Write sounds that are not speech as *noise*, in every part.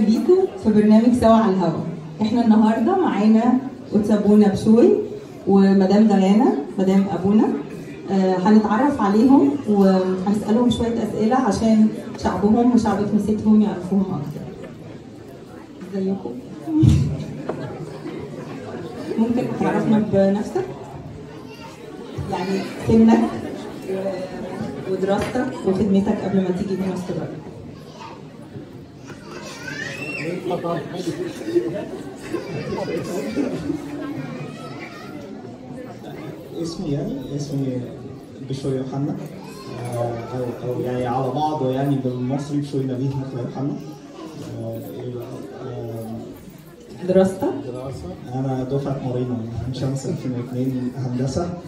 بيكم في برنامج سوا على الهوا. إحنا النهارده معانا وتسابونا بشوي ومدام ديانا مدام أبونا. آه، هنتعرف عليهم وهنسألهم شوية أسئلة عشان شعبهم وشعب كنيستهم يعرفوهم أكتر. ازيكم ممكن تعرفنا بنفسك؟ يعني سنك ودراستك وخدمتك قبل ما تيجي هنا استراليا اسمي يعني اسمي بشوي يوحنا. آه، أو أو يعني على بعضه يعني بالمصري بشوي نبيه مثل يوحنا. آه، آه، دراستك أنا دفعة مارينا عين شمس 2002 هندسة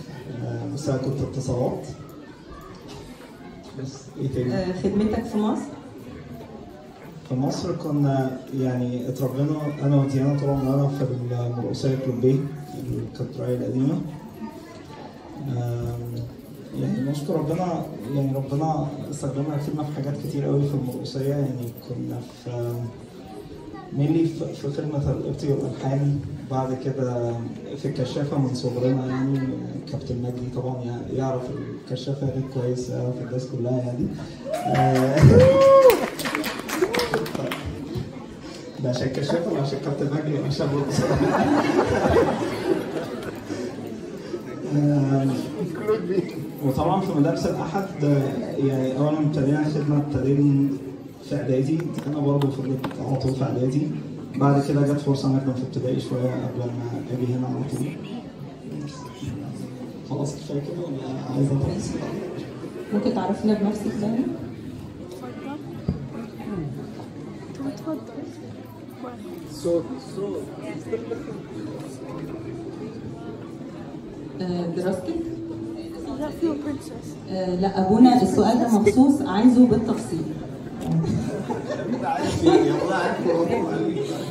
آه، بس أنا كنت اتصالات بس إيه تاني؟ خدمتك في مصر؟ في مصر كنا يعني اتربينا أنا وديانا طول عمرنا في المرقصية كلوبيه الكاتدرائيه القديمة. يعني نشكر ربنا يعني ربنا استخدمنا فينا في حاجات كتير قوي في المرقصية. يعني كنا في مينلي في خدمة القبطي والألحان بعد كده في الكشافة من صغرنا يعني كابتن مجدي طبعا يع- يعرف الكشافة دي كويس يعرف الناس كلها يعني. *laughs* ده عشان الكشافة ولا عشان كابتن مجدي ولا عشان وطبعا في مدارس الأحد آه، يعني أول ما ابتدينا خدمة ابتدينا في إعدادي أنا برضه فضلت على طول في إعدادي بعد كده جت فرصة إن أخدم في ابتدائي شوية قبل ما أجي هنا على طول خلاص كفاية كده ولا عايز؟ ممكن تعرفنا بنفسك تاني دراستك؟ لا آه، لا أبونا السؤال ده مخصوص عايزه بالتفصيل.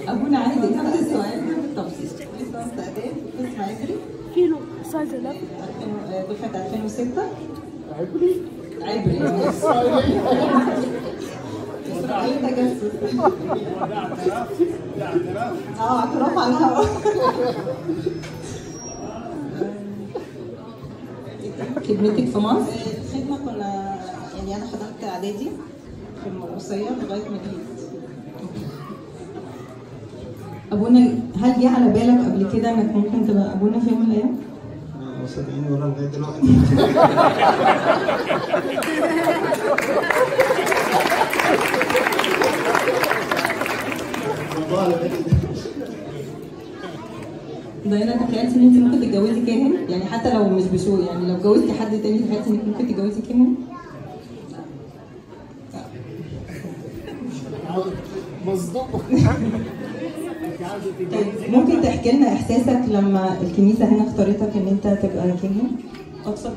أبونا عايز اجابه السؤال ده بالتفصيل. له سايز 11 آه، دفعه 2006 عبري. عبري اسرائيل تجسس آه اعتراف على الهواء خدمتك في مصر؟ الخدمة كنا يعني أنا حضرت إعدادي في المرقصية لغاية ما جيت. أبونا هل جه على بالك قبل كده إنك ممكن تبقى أبونا في يوم من الأيام؟ صدقيني ورا لغاية دلوقتي *laughs* دايما تخيلتي إن أنت ممكن تتجوزي كاهن؟ يعني حتى لو مش بشوي يعني لو اتجوزتي حد تاني تخيلتي إنك ممكن تتجوزي كاهن؟ طيب ممكن تحكي لنا إحساسك لما الكنيسة هنا اختارتك إن أنت تبقى كاهن؟ اتفضل.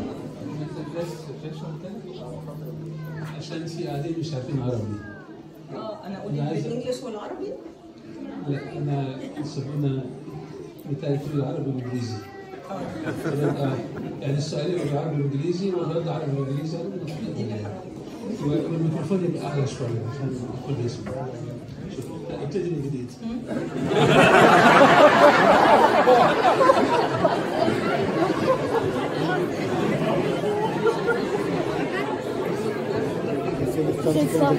عشان في قاعدين مش عارفين عربي آه أنا عايزة- بالانجلش والعربي لا انا سبقنا بتاعي في العربي والانجليزي يعني السؤال يبقى بالعربي والانجليزي والرد عربي والانجليزي والميكروفون يبقى اعلى شوية عشان الكل يسمع ابتدي من جديد طبعا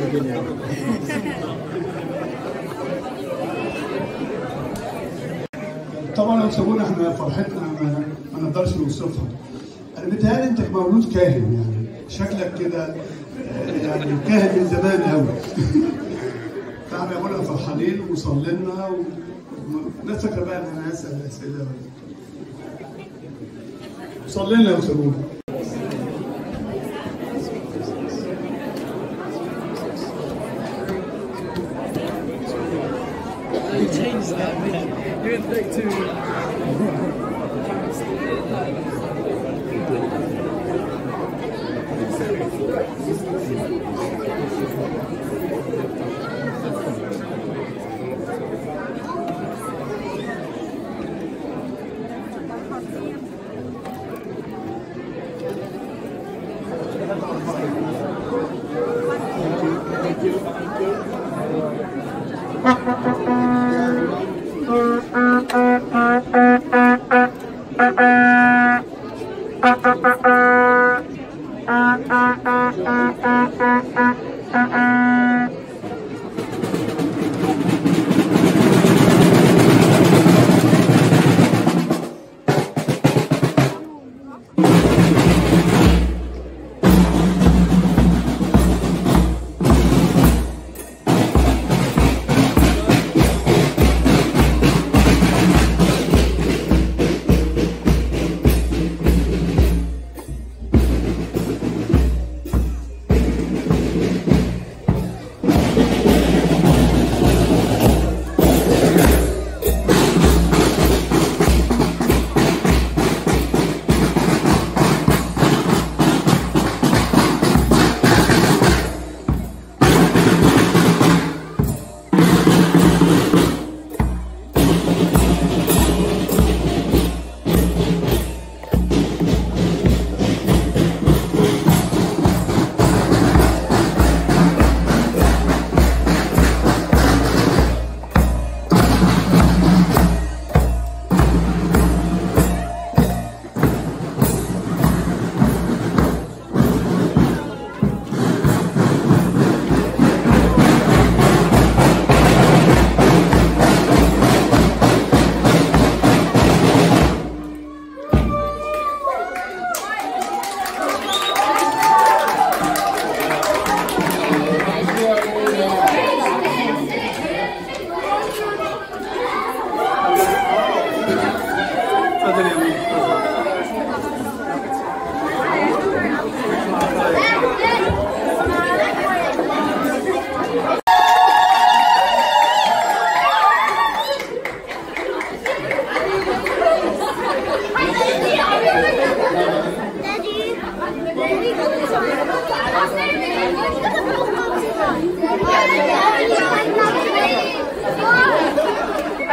لو سابونا إحنا فرحتنا ما, ما نقدرش نوصفها. أنا بيتهيألي أنت مولود كاهن يعني شكلك كده آه، يعني كاهن من زمان قوي. فاحنا *laughs* يا ابونا فرحانين وصلينا والناس فاكره بقى ان أنا هسأل أسئلة صلينا يا سابونا. Ha ha ha.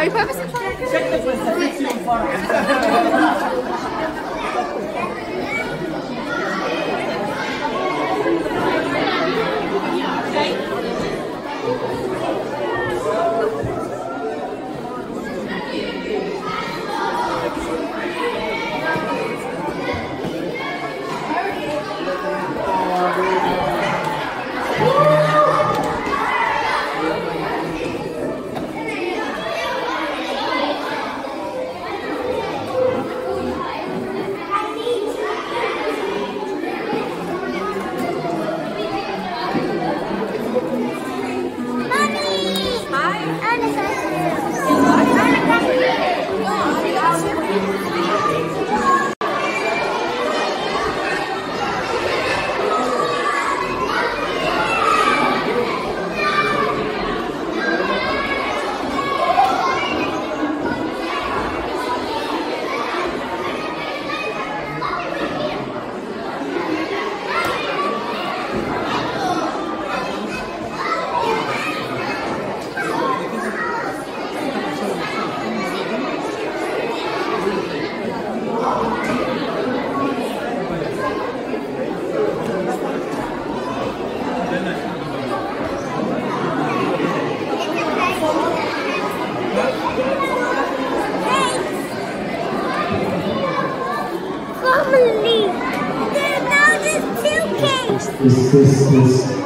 Are you purposely Family. ダイナさ This. is, This.